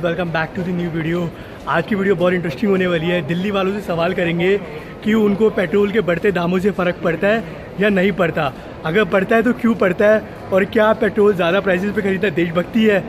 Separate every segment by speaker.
Speaker 1: Welcome back to the new video आज की video बहुत इंटरेस्टिंग होने वाली है। दिल्ली वालों से सवाल करेंगे कि उनको पेट्रोल के बढ़ते दामों से फ़र्क पड़ता है या नहीं पड़ता। अगर पड़ता है तो क्यों पड़ता है और क्या पेट्रोल ज़्यादा प्राइसेस पे खरीदना देशभक्ति है।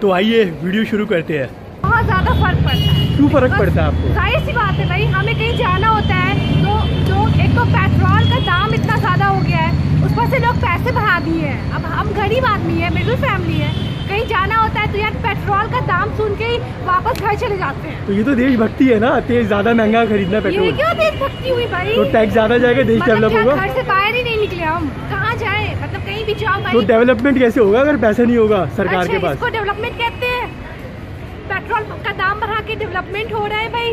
Speaker 1: तो आइए वीडियो शुरू करते हैं।
Speaker 2: बहुत ज़्यादा फ़र्क पड़ता है।
Speaker 1: क्यों फ़र्क पड़ता है आपको?
Speaker 2: ज़ाहिर सी बात है भाई हमें कहीं जाना होता है तो जो एक तो पेट्रोल का दाम इतना ज़्यादा हो गया है। उस पर से लोग पैसे बढ़ा दिए हैं। अब हम गरीब आदमी है मिडिल फैमिली है। कहीं जाना होता है तो यार पेट्रोल का दाम सुन के ही वापस घर चले जाते हैं।
Speaker 1: तो ये तो देशभक्ति है ना? तेज ज़्यादा महँगा खरीदना
Speaker 2: ये
Speaker 1: पेट्रोल
Speaker 2: क्यों देशभक्ति हुई भाई?
Speaker 1: तो टैक्स ज़्यादा जाएगा देश
Speaker 2: मतलब
Speaker 1: डेवलप होगा।
Speaker 2: घर से बाहर ही नहीं निकले हम कहाँ जाए? मतलब कहीं भी जाओ
Speaker 1: तो डेवलपमेंट कैसे होगा अगर पैसा नहीं होगा सरकार
Speaker 2: अच्छा
Speaker 1: के पास?
Speaker 2: डेवलपमेंट कहते हैं। पेट्रोल का दाम बढ़ा के डेवलपमेंट हो रहा है भाई।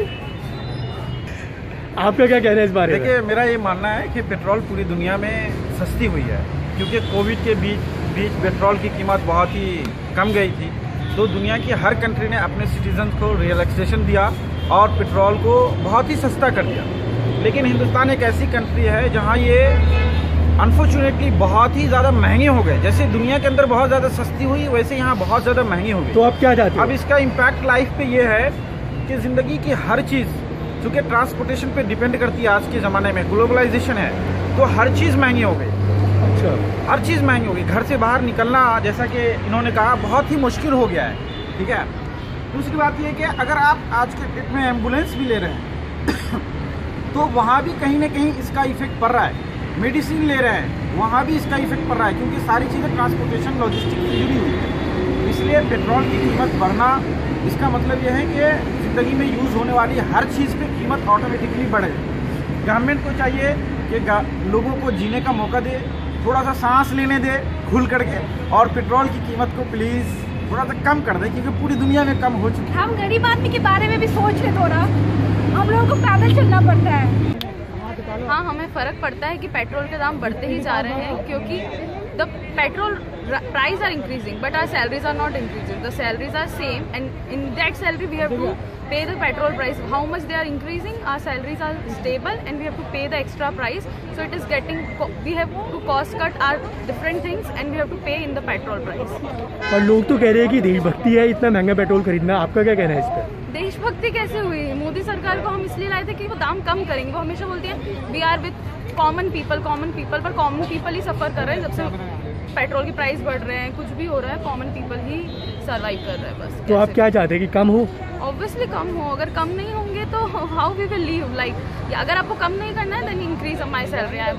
Speaker 1: आपका क्या कहना है इस बारे में?
Speaker 3: देखिए मेरा ये मानना है कि पेट्रोल पूरी दुनिया में सस्ती हुई है क्योंकि कोविड के बीच बीच पेट्रोल की कीमत बहुत ही कम गई थी। तो दुनिया की हर कंट्री ने अपने सिटीजन को रिलैक्सेशन दिया और पेट्रोल को बहुत ही सस्ता कर दिया। लेकिन हिंदुस्तान एक ऐसी कंट्री है जहाँ ये अनफॉर्चुनेटली बहुत ही ज़्यादा महँगे हो गए। जैसे दुनिया के अंदर बहुत ज़्यादा सस्ती हुई वैसे यहाँ बहुत ज़्यादा महँगी हो गई।
Speaker 1: तो अब क्या चाहते
Speaker 3: अब इसका इम्पैक्ट लाइफ पे ये है कि ज़िंदगी की हर चीज़ चूँकि ट्रांसपोर्टेशन पे डिपेंड करती है आज के ज़माने में ग्लोबलाइजेशन है तो हर चीज़ महँगी हो गई।
Speaker 1: अच्छा
Speaker 3: हर चीज़ महँगी होगी। घर से बाहर निकलना जैसा कि इन्होंने कहा, बहुत ही मुश्किल हो गया है। ठीक है? दूसरी बात यह कि अगर आप आज के डेट में एंबुलेंस भी ले रहे हैं तो वहाँ भी कहीं ना कहीं इसका इफ़ेक्ट पड़ रहा है। मेडिसिन ले रहे हैं, वहाँ भी इसका इफ़ेक्ट पड़ रहा है, क्योंकि सारी चीज़ें ट्रांसपोर्टेशन लॉजिस्टिक से जुड़ी हुई है। इसलिए पेट्रोल की कीमत बढ़ना, इसका मतलब यह है कि ज़िंदगी में यूज़ होने वाली हर चीज़ पे कीमत ऑटोमेटिकली बढ़े। गवर्नमेंट को चाहिए कि लोगों को जीने का मौका दे थोड़ा सा सांस लेने दे खुल करके और पेट्रोल की कीमत को प्लीज़ थोड़ा सा कम कर दे क्योंकि पूरी दुनिया में कम हो चुकी है।
Speaker 2: हम गरीब आदमी के बारे में भी सोच रहे थोड़ा। हम लोगों को पैदल चलना पड़ता है।
Speaker 4: हाँ हमें फ़र्क पड़ता है कि पेट्रोल के दाम बढ़ते ही जा रहे हैं क्योंकि the petrol price are increasing but our salaries are not increasing the salaries are same and in that salary we have to pay the petrol price how much they are increasing our salaries are stable and we have to pay the extra price so it is getting we have to cost cut our different things and we have to pay in the petrol price
Speaker 1: पर लोग तो कह रहे हैं कि देशभक्ति है इतना महँगा पेट्रोल खरीदना आपका क्या कहना है इस पर
Speaker 4: देशभक्ति कैसे हुई मोदी सरकार को हम इसलिए लाए थे कि वो दाम कम करेंगे वो हमेशा बोलती हैं we are with common people common people पर कॉमन पीपल ही सफ़र कर रहे हैं जब से पेट्रोल की प्राइस बढ़ रहे हैं कुछ भी हो रहा है कॉमन पीपल ही सर्वाइव कर रहे हैं बस
Speaker 1: तो आप क्या चाहते हैं कि कम हो?
Speaker 4: ऑब्वियसली कम हो अगर कम नहीं होंगे तो how we will live like अगर आपको कम नहीं करना है then increase my salary I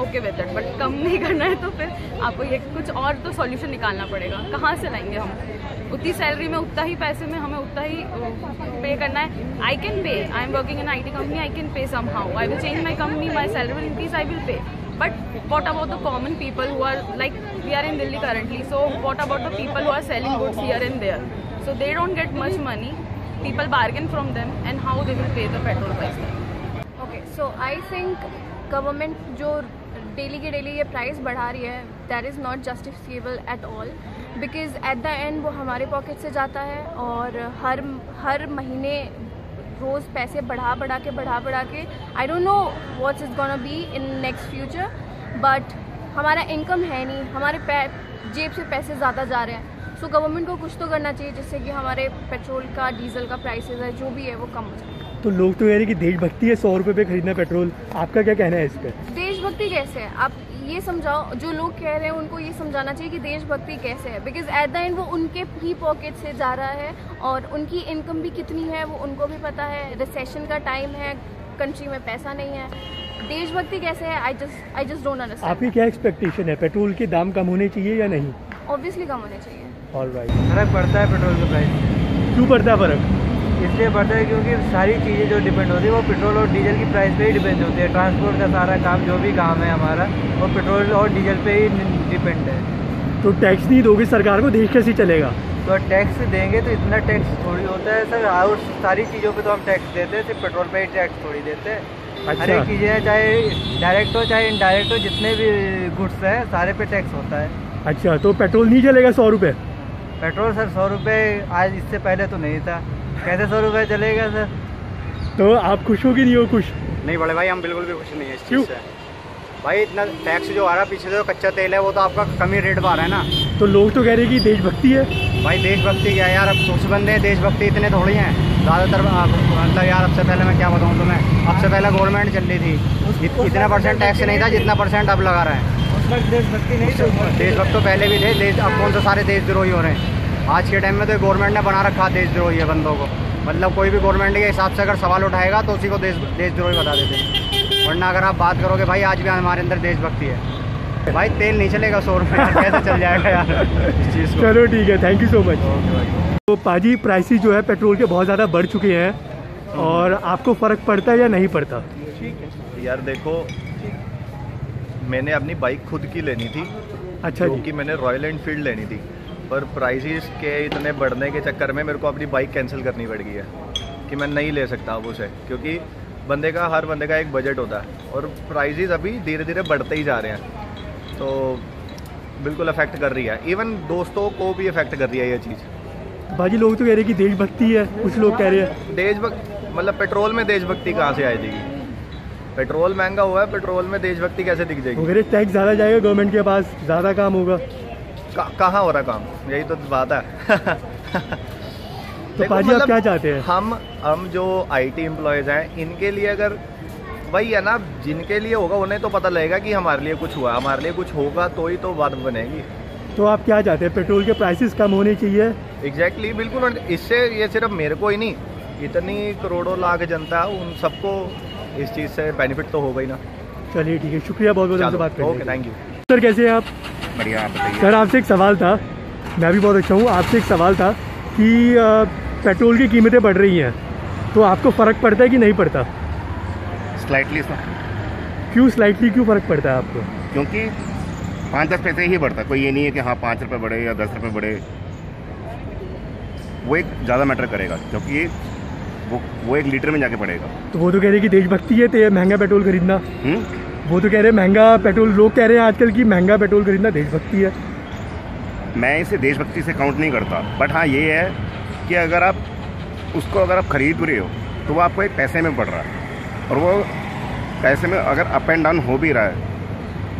Speaker 4: okay बेहतर बट कम नहीं करना है तो फिर आपको ये कुछ और तो सॉल्यूशन निकालना पड़ेगा। कहाँ से लाएँगे हम? उतनी सैलरी में, उतना ही पैसे में हमें उतना ही पे करना है। I can pay I am working in IT company I can pay somehow I will change my company my salary will increase I will pay but what about the common people who are like we are in Delhi currently so what about the people who are selling goods here and there so they don't get much money people bargain from them and how they will pay the petrol price
Speaker 5: okay so I think government जो daily के daily ये price बढ़ा रही है that is not justifiable at all because at the end वो हमारे pocket से जाता है और हर हर महीने रोज़ पैसे बढ़ा बढ़ा के, बढ़ा बढ़ा के I don't know what's is gonna be in next future but हमारा इनकम है नहीं, हमारे जेब से पैसे ज़्यादा जा रहे हैं। सो गवर्नमेंट को कुछ तो करना चाहिए, जिससे कि हमारे पेट्रोल का डीजल का प्राइसेस है, जो भी है वो कम हो जाए।
Speaker 1: तो लोग तो कह रहे कि देशभक्ति है, सौ रुपये पे खरीदना पेट्रोल आपका क्या कहना है इस पर
Speaker 5: देशभक्ति कैसे है? आप ये समझाओ जो लोग कह रहे हैं उनको ये समझाना चाहिए कि देशभक्ति कैसे है। बिकॉज़ एट द एंड वो उनके ही पॉकेट से जा रहा है और उनकी इनकम भी कितनी है वो उनको भी पता है। रिसेशन का टाइम है कंट्री में पैसा नहीं है। देशभक्ति कैसे है? I just I just don't understand आपकी
Speaker 1: क्या एक्सपेक्टेशन है? पेट्रोल के दाम कम होने चाहिए या नहीं?
Speaker 5: ऑब्वियसली कम होने चाहिए।
Speaker 1: ऑल राइट
Speaker 6: फ़र्क पड़ता है पेट्रोल के प्राइस
Speaker 1: क्यों पड़ता है फ़र्क?
Speaker 6: इसलिए बढ़ता है क्योंकि सारी चीज़ें जो डिपेंड होती है वो पेट्रोल और डीजल की प्राइस पे ही डिपेंड होती है। ट्रांसपोर्ट का सारा काम जो भी काम है हमारा वो पेट्रोल और डीजल पे ही डिपेंड है।
Speaker 1: तो टैक्स नहीं दोगे सरकार को देश कैसे चलेगा?
Speaker 6: तो टैक्स देंगे तो इतना टैक्स थोड़ी होता है सर। और सारी चीज़ों पे तो हम टैक्स देते हैं सिर्फ़ पेट्रोल पे ही टैक्स थोड़ी देते हैं। हर
Speaker 1: अच्छा।
Speaker 6: एक चीज़ें चाहे डायरेक्ट हो चाहे इनडायरेक्ट हो जितने भी गुड्स हैं सारे पे टैक्स होता है।
Speaker 1: अच्छा तो पेट्रोल नहीं चलेगा सौ रुपये
Speaker 6: पेट्रोल सर सौ रुपये आज इससे पहले तो नहीं था। कैसे सौ रुपये चलेगा सर
Speaker 1: तो आप खुश हो कि नहीं हो? खुश।
Speaker 7: नहीं बड़े भाई हम बिल्कुल भी खुश नहीं है इस चीज़ से। भाई इतना टैक्स जो आ रहा है पीछे जो कच्चा तेल है वो तो आपका कम ही रेट में आ रहा है ना।
Speaker 1: तो लोग तो कह रहे हैं कि देशभक्ति है।
Speaker 7: भाई देशभक्ति क्या यार? अब कुछ बंदे हैं देशभक्ति इतने थोड़ी हैं। ज़्यादातर मतलब यार अब से पहले मैं क्या बताऊँ तुम्हें? अब से पहले गवर्नमेंट चल रही थी। इत- इतना परसेंट टैक्स नहीं था जितना परसेंट अब लगा रहे हैं।
Speaker 6: देशभक्ति नहीं।
Speaker 7: देशभक्त तो पहले भी थे देश अब कौन सा सारे देशद्रोही हो रहे हैं? आज के टाइम में तो गवर्नमेंट ने बना रखा देशद्रोही है बंदों को। मतलब कोई भी गवर्नमेंट के हिसाब से अगर सवाल उठाएगा तो उसी को देश देशद्रोही बता देते हैं। वरना अगर आप बात करोगे भाई आज भी हमारे अंदर देशभक्ति है। भाई तेल नहीं चलेगा सौ रुपये कैसे चल जाएगा यार? इस चीज़
Speaker 1: चलो ठीक है थैंक यू सो मच तो पाजी प्राइसेस जो है पेट्रोल के बहुत ज़्यादा बढ़ चुके हैं। और आपको फ़र्क पड़ता है या नहीं पड़ता?
Speaker 8: यार देखो मैंने अपनी बाइक खुद की लेनी थी
Speaker 1: अच्छा
Speaker 8: क्योंकि
Speaker 1: जी
Speaker 8: मैंने रॉयल एनफील्ड लेनी थी। पर प्राइसेस के इतने बढ़ने के चक्कर में मेरे को अपनी बाइक कैंसिल करनी पड़ गई है कि मैं नहीं ले सकता अब उसे क्योंकि बंदे का हर बंदे का एक बजट होता है और प्राइसेस अभी धीरे धीरे बढ़ते ही जा रहे हैं। तो बिल्कुल अफेक्ट कर रही है। इवन दोस्तों को भी अफेक्ट कर रही है ये चीज़।
Speaker 1: भाजी लोग तो कह रहे हैं कि देशभक्ति है कुछ लोग कह रहे हैं।
Speaker 8: देशभक्त मतलब पेट्रोल में देशभक्ति कहाँ से आ जाएगी पेट्रोल महँगा हुआ है पेट्रोल में देशभक्ति कैसे दिख जाएगी?
Speaker 1: टैक्स ज़्यादा जाएगा गवर्नमेंट के पास ज़्यादा काम होगा।
Speaker 8: कहाँ हो रहा काम? यही तो बात है।
Speaker 1: तो पाजी आप
Speaker 8: मतलब
Speaker 1: क्या चाहते हैं?
Speaker 8: हम हम जो आईटी एम्प्लॉयज़ हैं इनके लिए अगर वही है ना जिनके लिए होगा उन्हें तो पता लगेगा कि हमारे लिए कुछ हुआ हमारे लिए कुछ होगा तो ही तो बात बनेगी।
Speaker 1: तो आप क्या चाहते हैं? पेट्रोल के प्राइसेस कम होने चाहिए?
Speaker 8: एग्जैक्टली exactly, बिल्कुल और इससे ये सिर्फ़ मेरे को ही नहीं इतनी करोड़ों लाख जनता उन सबको इस चीज़ से बेनिफिट तो होगा ही ना।
Speaker 1: चलिए ठीक है शुक्रिया बहुत बहुत आपसे बात
Speaker 8: ओके थैंक यू
Speaker 1: सर कैसे हैं आप?
Speaker 9: बढ़िया आप बताइए।
Speaker 1: सर आपसे एक सवाल था। मैं भी बहुत अच्छा हूँ। आपसे एक सवाल था कि पेट्रोल की कीमतें बढ़ रही हैं तो आपको फ़र्क पड़ता है कि नहीं पड़ता?
Speaker 9: स्लाइटली
Speaker 1: क्यों स्लाइटली क्यों फ़र्क पड़ता है आपको?
Speaker 9: क्योंकि पाँच दस पैसे ही बढ़ता है। कोई ये नहीं है कि हाँ पाँच रुपये बढ़े या दस रुपये बढ़े। वो एक ज़्यादा मैटर करेगा क्योंकि वो वो एक लीटर में जाके पड़ेगा।
Speaker 1: तो वो तो कह रहे कि देशभक्ति है तो महँगा पेट्रोल खरीदना? वो तो कह रहे हैं महँगा पेट्रोल, लोग कह रहे हैं आजकल कि महँगा पेट्रोल खरीदना देशभक्ति है।
Speaker 9: मैं इसे देशभक्ति से काउंट नहीं करता। बट हाँ ये है कि अगर आप उसको अगर आप खरीद रहे हो तो वो आपको एक पैसे में पड़ रहा है। और वो पैसे में अगर अप एंड डाउन हो भी रहा है,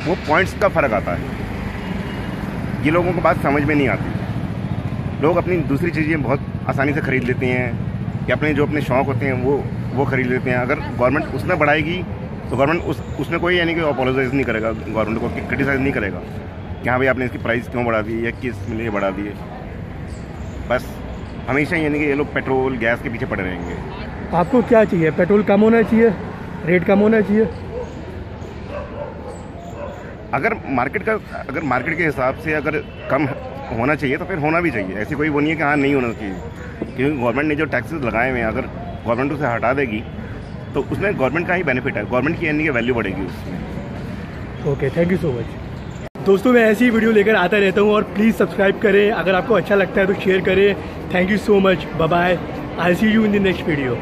Speaker 9: वो पॉइंट्स का फ़र्क आता है। ये लोगों को बात समझ में नहीं आती। लोग अपनी दूसरी चीज़ें बहुत आसानी से खरीद लेते हैं, या अपने जो अपने शौक़ होते हैं, वो वो खरीद लेते हैं। अगर गवर्नमेंट उसमें बढ़ाएगी तो गवर्नमेंट उस उसमें कोई यानी कि अपोलोजाइज नहीं करेगा गवर्नमेंट को क्रिटिसाइज नहीं करेगा कि हाँ भाई आपने इसकी प्राइस क्यों बढ़ा दी या किस लिए बढ़ा दिए बस हमेशा यानी कि ये लोग पेट्रोल गैस के पीछे पड़े रहेंगे।
Speaker 1: आपको क्या चाहिए? पेट्रोल कम होना चाहिए? रेट कम होना चाहिए?
Speaker 9: अगर मार्केट का अगर मार्केट के हिसाब से अगर कम होना चाहिए तो फिर होना भी चाहिए। ऐसी कोई वो नहीं है कि हाँ नहीं होना चाहिए। क्योंकि गवर्नमेंट ने जो टैक्सेस लगाए हुए हैं अगर गवर्नमेंट उसे हटा देगी तो उसमें गवर्नमेंट का ही बेनिफिट है। गवर्नमेंट की यानी कि वैल्यू बढ़ेगी उसमें।
Speaker 1: Okay thank you so much दोस्तों, मैं ऐसी ही वीडियो लेकर आता रहता हूँ और प्लीज़ सब्सक्राइब करें। अगर आपको अच्छा लगता है तो शेयर करें। Thank you so much bye I see you in the next video